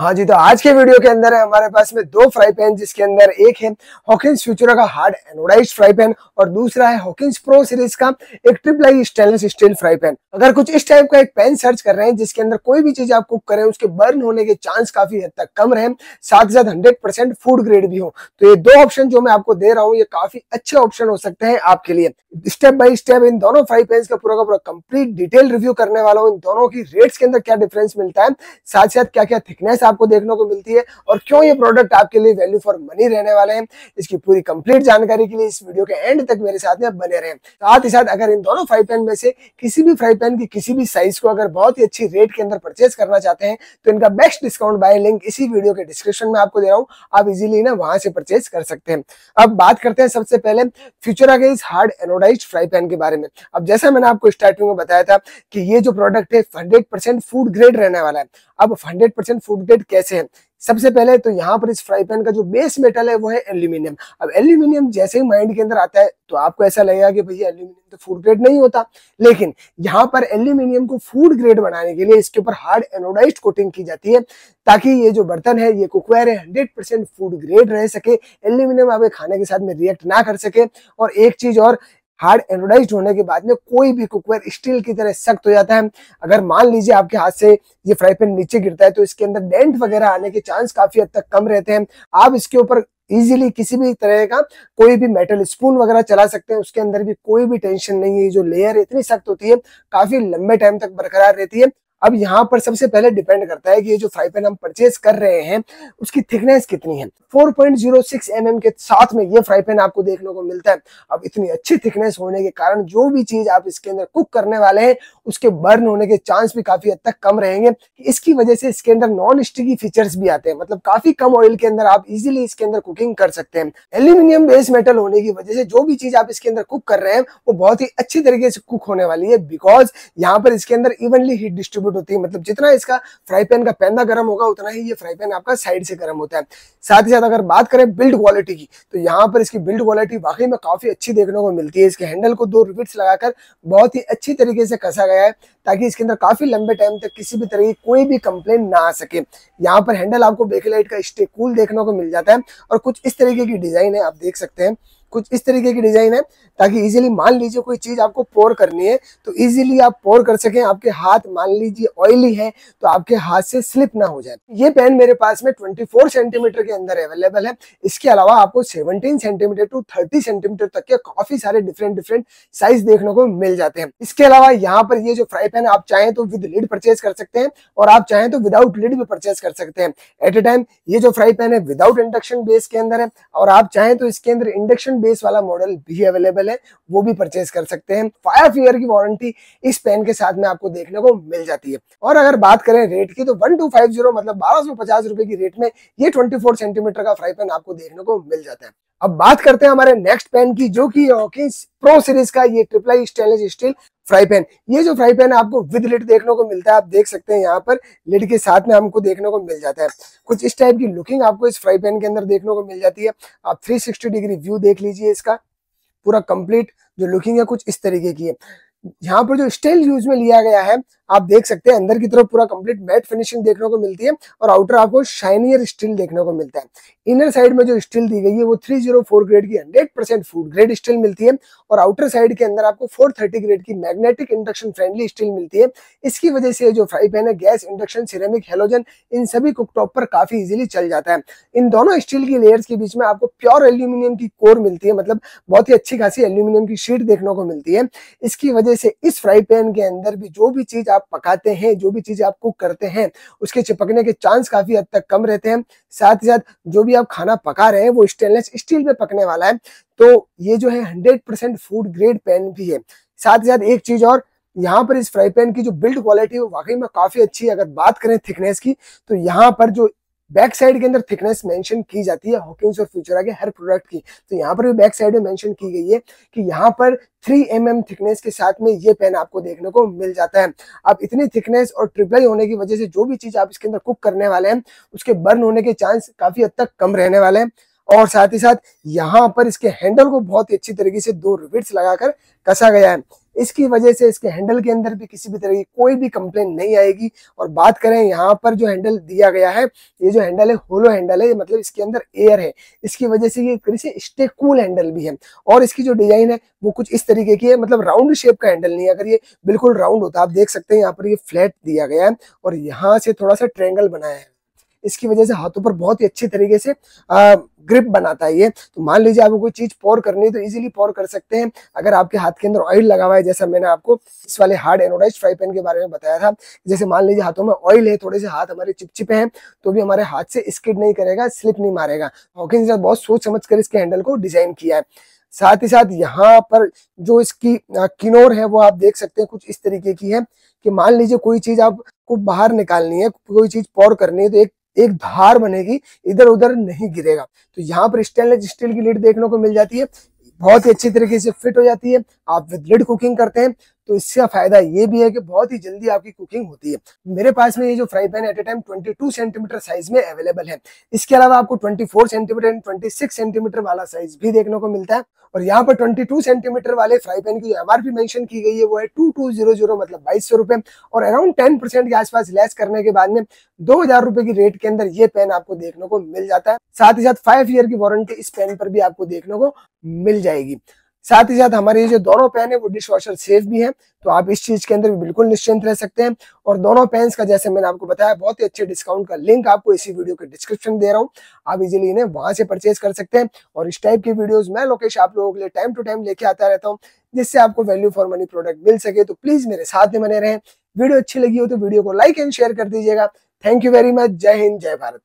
हाँ जी तो आज के वीडियो के अंदर है, हमारे पास में दो फ्राई पैन जिसके अंदर एक है हॉकिंस फ्यूचर का हार्ड एनोडाइज फ्राई पैन और दूसरा है हॉकिंस प्रो सीरीज़ का एक ट्रिपल आई स्टेनलेस स्टील फ्राई पैन अगर कुछ इस टाइप का एक पैन सर्च कर रहे हैं, जिसके अंदर कोई भी चीज़ आप कुक करें, उसके बर्न होने के चांस काफ़ी हद तक कम रहे, साथ ही साथ हंड्रेड फ़ूड ग्रेड भी हो तो ये दो ऑप्शन जो मैं आपको दे रहा हूँ, ये काफ़ी अच्छे ऑप्शन हो सकते हैं आपके लिए। स्टेप बाई स्टेप इन दोनों फ्राई पैन का पूरा का पूरा कंप्लीट डिटेल रिव्यू करने वाला हूँ, इन दोनों की रेट्स के अंदर क्या डिफरेंस मिलता है, साथ साथ क्या क्या थिकनेस आपको देखने को मिलती है और क्यों ये प्रोडक्ट आपके लिए वैल्यू फॉर मनी रहने वाले हैं, इसकी पूरी कंप्लीट जानकारी के लिए इस वीडियो के एंड तक मेरे साथ में बने रहे। साथ ही साथ अगर इन दोनों फ्राई पैन में से किसी भी फ्राई पैन की किसी भी साइज़ को अगर बहुत ही अच्छी रेट के अंदर परचेज करना चाहते हैं तो इनका बेस्ट डिस्काउंट बाय लिंक इसी वीडियो के डिस्क्रिप्शन में आपको दे रहा हूँ। आप इजिली ना वहाँ से परचेज कर सकते हैं। अब बात करते हैं सबसे पहले फ्यूचर आगे इस हार्ड एनोडाइज फ्राई पैन के बारे में। अब जैसा मैंने आपको स्टार्टिंग में बताया था कि ये जो प्रोडक्ट है हंड्रेड फ़ूड ग्रेड रहने वाला है। अब हंड्रेड फ़ूड ग्रेड कैसे है? सबसे पहले तो यहाँ पर इस फ्राई पैन का जो बेस मेटल है, वो है एल्यूमिनियम अब एल्यूमिनियम जैसे ही माइंड के अंदर आता है तो आपको ऐसा लगेगा कि भैया एल्यूमिनियम तो फ़ूड ग्रेड नहीं होता. लेकिन यहाँ पर एल्यूमिनियम को फ़ूड ग्रेड बनाने के लिए इसके ऊपर हार्ड एनोडाइज कोटिंग की जाती है, ताकि ये जो बर्तन है, ये कुकवेयर है हंड्रेड फ़ूड ग्रेड रह सके. एल्यूमिनियम आपके खाने के साथ में रिएक्ट ना कर सके. और एक चीज़ और हार्ड एनोडाइज होने के बाद में कोई भी कुकवेयर स्टील की तरह सख्त हो जाता है। अगर मान लीजिए आपके हाथ से ये फ्राई पैन नीचे गिरता है तो इसके अंदर डेंट वगैरह आने के चांस काफ़ी हद तक कम रहते हैं। आप इसके ऊपर इजीली किसी भी तरह का कोई भी मेटल स्पून वगैरह चला सकते हैं। उसके अंदर भी कोई भी टेंशन नहीं है। जो लेयर इतनी सख्त होती है, काफ़ी लंबे टाइम तक बरकरार रहती है। अब यहाँ पर सबसे पहले डिपेंड करता है कि ये जो फ्राई पैन हम परचेज कर रहे हैं, उसकी थिकनेस कितनी है। 4.06 पॉइंट mm के साथ में ये फ्राई पैन आपको देखने को मिलता है। अब इतनी अच्छी थिकनेस होने के कारण जो भी चीज़ आप इसके अंदर कुक करने वाले हैं, उसके बर्न होने के चांस भी काफ़ी हद तक कम रहेंगे। इसकी वजह से इसके अंदर नॉन स्टिकी फीचर्स भी आते हैं। मतलब काफ़ी कम ऑयल के अंदर आप इजिली इसके अंदर कुकिंग कर सकते हैं। एल्यूमिनियम बेस मेटल होने की वजह से जो भी चीज़ आप इसके अंदर कुक कर रहे हैं, वो बहुत ही अच्छी तरीके से कुक होने वाली है बिकॉज़ यहाँ पर इसके अंदर इवनली हीट डिस्ट्रीब्यूट डिस्ट्रीब्यूट होती है मतलब जितना इसका फ्राई पैन का पैना गर्म होगा, उतना ही ये फ्राई पैन आपका साइड से गर्म होता है। साथ ही साथ अगर बात करें बिल्ड क्वालिटी की तो यहाँ पर इसकी बिल्ड क्वालिटी वाकई में काफ़ी अच्छी देखने को मिलती है। इसके हैंडल को दो रिविट्स लगाकर बहुत ही अच्छी तरीके से कसा गया है, ताकि इसके अंदर काफ़ी लंबे टाइम तक किसी भी तरह की कोई भी कंप्लेन ना आ सके। यहाँ पर हैंडल आपको बेकलाइट का स्टे कूल देखने को मिल जाता है और कुछ इस तरीके की डिज़ाइन है, आप देख सकते हैं। कुछ इस तरीके की डिज़ाइन है, ताकि इजीली मान लीजिए कोई चीज़ आपको पोर करनी है तो इजीली आप पोर कर सकें। आपके हाथ मान लीजिए ऑयली है तो आपके हाथ से स्लिप ना हो जाए। ये पेन मेरे पास में 24 सेंटीमीटर के अंदर अवेलेबल है। इसके अलावा आपको 17 सेंटीमीटर टू 30 सेंटीमीटर तक के काफ़ी सारे डिफरेंट डिफरेंट साइज़ देखने को मिल जाते हैं। इसके अलावा यहाँ पर ये जो फ्राई पैन आप चाहें तो विद लिड परचेज कर सकते हैं, और आप चाहें तो विदाउट लिड भी परचेज कर सकते हैं। एट ए टाइम ये जो फ्राई पैन है विदाउट इंडक्शन बेस के अंदर है, और आप चाहें तो इसके अंदर इंडक्शन बेस वाला मॉडल भी अवेलेबल है, वो भी परचेज कर सकते हैं। फाइव ईयर की वारंटी इस पेन के साथ में आपको देखने को मिल जाती है। और अगर बात करें रेट की तो वन टू फाइव ज़ीरो मतलब बारह सौ पचास रुपए की रेट में ये ट्वेंटी फोर सेंटीमीटर का फ्राई पेन आपको देखने को मिल जाता है। अब बात करते हैं हमारे नेक्स्ट पेन की, जो की प्रो सीरीज़ का ये triple stainless steel fry pan ये जो फ्राई पैन आपको विद लिड देखने को मिलता है, आप देख सकते हैं यहाँ पर लिड के साथ में हमको देखने को मिल जाता है। कुछ इस टाइप की लुकिंग आपको इस फ्राई पैन के अंदर देखने को मिल जाती है। आप 360 डिग्री व्यू देख लीजिए इसका। पूरा कंप्लीट जो लुकिंग है कुछ इस तरीके की है। यहाँ पर जो स्टील यूज़ में लिया गया है आप देख सकते हैं, अंदर की तरफ़ पूरा कंप्लीट मैट फिनिशिंग देखने को मिलती है और आउटर आपको शाइनियर स्टील देखने को मिलता है। इनर साइड में जो स्टील दी गई है, वो 304 ग्रेड की 100 परसेंट फ़ूड ग्रेड स्टील मिलती है और आउटर साइड के अंदर आपको 430 ग्रेड की मैग्नेटिक इंडक्शन फ्रेंडली स्टील मिलती है। इसकी वजह से जो फ्राई पैन है गैस इंडक्शन सिरेमिक हेलोजन इन सभी कुकटॉप पर काफ़ी इजिली चल जाता है। इन दोनों स्टील की लेयर्स के बीच में आपको प्योर एल्यूमिनियम की कोर मिलती है मतलब बहुत ही अच्छी खासी एल्यूमिनियम की शीट देखने को मिलती है। इसकी वजह से इस फ्राई पैन के अंदर भी जो भी चीज़ आप पकाते हैं, जो भी चीज़ें आप कुक करते हैं, उसके चिपकने के चांस काफ़ी हद तक कम रहते हैं। साथ ही साथ जो भी आप खाना पका रहे हैं, वो स्टेनलेस स्टील में पकने वाला है। तो ये जो है hundred percent food grade pan भी है। साथ ही साथ एक चीज़ और, यहाँ पर इस फ्राई पैन की जो बिल्ड क्वालिटी है वाकई में काफ़ी अच्छी है। अगर बात करें थिकनेस की तो यहाँ पर जो बैक साइड के अंदर थिकनेस मेंशन की जाती है हॉकिंग्स और फ्यूचर के हर प्रोडक्ट की। तो यहाँ पर भी बैक साइड में मेंशन की गई है कि यहाँ पर 3 एम mm थिकनेस के साथ में ये पेन आपको देखने को मिल जाता है। अब इतनी थिकनेस और ट्रिपलाई होने की वजह से जो भी चीज़ आप इसके अंदर कुक करने वाले हैं, उसके बर्न होने के चांस काफ़ी हद तक कम रहने वाले हैं। और साथ ही साथ यहाँ पर इसके हैंडल को बहुत ही अच्छी तरीके से दो रिविट्स लगाकर कसा गया है। इसकी वजह से इसके हैंडल के अंदर भी किसी भी तरह की कोई भी कंप्लेन नहीं आएगी। और बात करें यहाँ पर जो हैंडल दिया गया है ये जो हैंडल है होलो हैंडल है मतलब इसके अंदर एयर है। इसकी वजह से ये से स्टे कूल हैंडल भी है। और इसकी जो डिज़ाइन है वो कुछ इस तरीके की है मतलब राउंड शेप का हैंडल नहीं है। अगर ये बिल्कुल राउंड होता आप देख सकते हैं यहाँ पर ये फ्लैट दिया गया है और यहाँ से थोड़ा सा ट्रेंगल बनाया है। इसकी वजह से हाथों पर बहुत ही अच्छी तरीके से आ, ग्रिप बनाता है ये। तो मान लीजिए आपको कोई चीज़ पोर करनी है तो इजीली पोर कर सकते हैं। अगर आपके हाथ के अंदर ऑयल लगा हुआ है, जैसा मैंने आपको इस वाले हार्ड एनोडाइज फ्राई पैन के बारे में बताया था, जैसे मान लीजिए हाथों में ऑयल है, थोड़े से हाथ हमारे चिपचिपे हैं तो भी हमारे हाथ से स्किड नहीं करेगा स्लिप नहीं मारेगा। हॉकिंस ने बहुत सोच समझ कर इसके हैंडल को डिज़ाइन किया है। साथ ही साथ यहाँ पर जो इसकी किनोर है, वो आप देख सकते हैं कुछ इस तरीके की है कि मान लीजिए कोई चीज़ आपको बाहर निकालनी है, कोई चीज़ पौर करनी है तो एक एक धार बनेगी इधर उधर नहीं गिरेगा। तो यहाँ पर स्टेनलेस स्टील की लीड देखने को मिल जाती है। बहुत ही अच्छी तरीके से फिट हो जाती है। आप विद लिड कुकिंग करते हैं तो इसका फ़ायदा ये भी है कि बहुत ही जल्दी आपकी कुकिंग होती है। मेरे पास में ये जो fry pan at a time 22 centimetre size में अवेलेबल है। इसके अलावा आपको 24 सेंटीमीटर एंड 26 सेंटीमीटर वाला साइज़ भी देखने को मिलता है। और यहाँ पर 22 सेंटीमीटर वाले फ्राई पैन की एमआरपी मेंशन की गई है, वो है टू टू ज़ीरो ज़ीरो मतलब बाईस सौ रुपए। और अराउंड टेन परसेंट के आसपास लेस करने के बाद में दो हज़ार रुपए की रेट के अंदर ये पेन आपको देखने को मिल जाता है। साथ ही साथ फाइव ईयर की वारंटी इस पेन पर भी आपको देखने को मिल जाएगी। साथ ही साथ हमारे ये जो दोनों पेन है, वो डिश वॉशर सेफ़ भी है तो आप इस चीज़ के अंदर भी बिल्कुल निश्चिंत रह सकते हैं। और दोनों पेन्स का, जैसे मैंने आपको बताया, बहुत ही अच्छे डिस्काउंट का लिंक आपको इसी वीडियो के डिस्क्रिप्शन दे रहा हूँ। आप इजिली इन्हें वहाँ से परचेज कर सकते हैं। और इस टाइप की वीडियोज़ मैं लोकेश आप लोगों के लिए टाइम टू टाइम लेके आता रहता हूँ, जिससे आपको वैल्यू फॉर मनी प्रोडक्ट मिल सके। तो प्लीज़ मेरे साथ में बने रहें। वीडियो अच्छी लगी हो तो वीडियो को लाइक एंड शेयर कर दीजिएगा। थैंक यू वेरी मच जय हिंद, जय भारत।